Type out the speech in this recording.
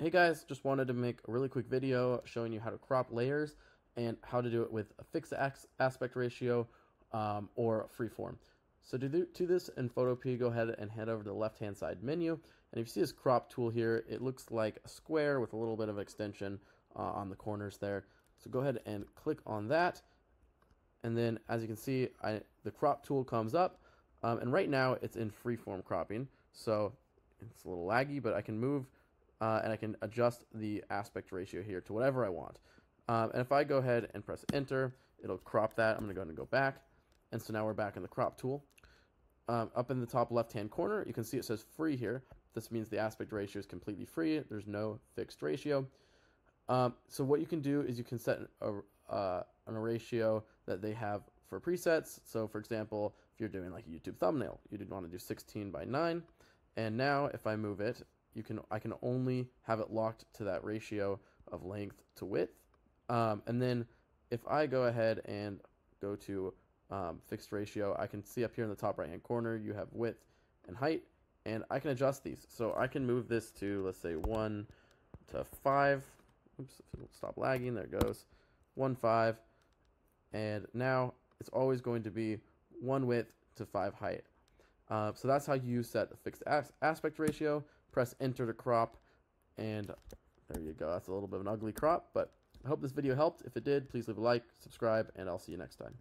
Hey guys, just wanted to make a really quick video showing you how to crop layers and how to do it with a fixed aspect ratio um, or freeform. So to do to this in Photopea, go ahead and head over to the left hand side menu. And if you see this crop tool here, it looks like a square with a little bit of extension uh, on the corners there. So go ahead and click on that. And then as you can see, I, the crop tool comes up. Um, and right now it's in freeform cropping. So it's a little laggy, but I can move uh, and I can adjust the aspect ratio here to whatever I want. Um, and if I go ahead and press enter, it'll crop that. I'm going to go ahead and go back. And so now we're back in the crop tool. Um, up in the top left hand corner, you can see it says free here. This means the aspect ratio is completely free. There's no fixed ratio. Um, so what you can do is you can set a, uh, a ratio that they have for presets. So for example, if you're doing like a YouTube thumbnail, you would want to do 16 by 9. And now if I move it you can I can only have it locked to that ratio of length to width. Um, and then if I go ahead and go to um, fixed ratio, I can see up here in the top right hand corner you have width and height, and I can adjust these. So I can move this to let's say one to five. Oops, stop lagging. There it goes. One five, and now it's always going to be one width to five height. Uh, so that's how you set a fixed as aspect ratio. Press enter to crop, and there you go. That's a little bit of an ugly crop, but I hope this video helped. If it did, please leave a like, subscribe, and I'll see you next time.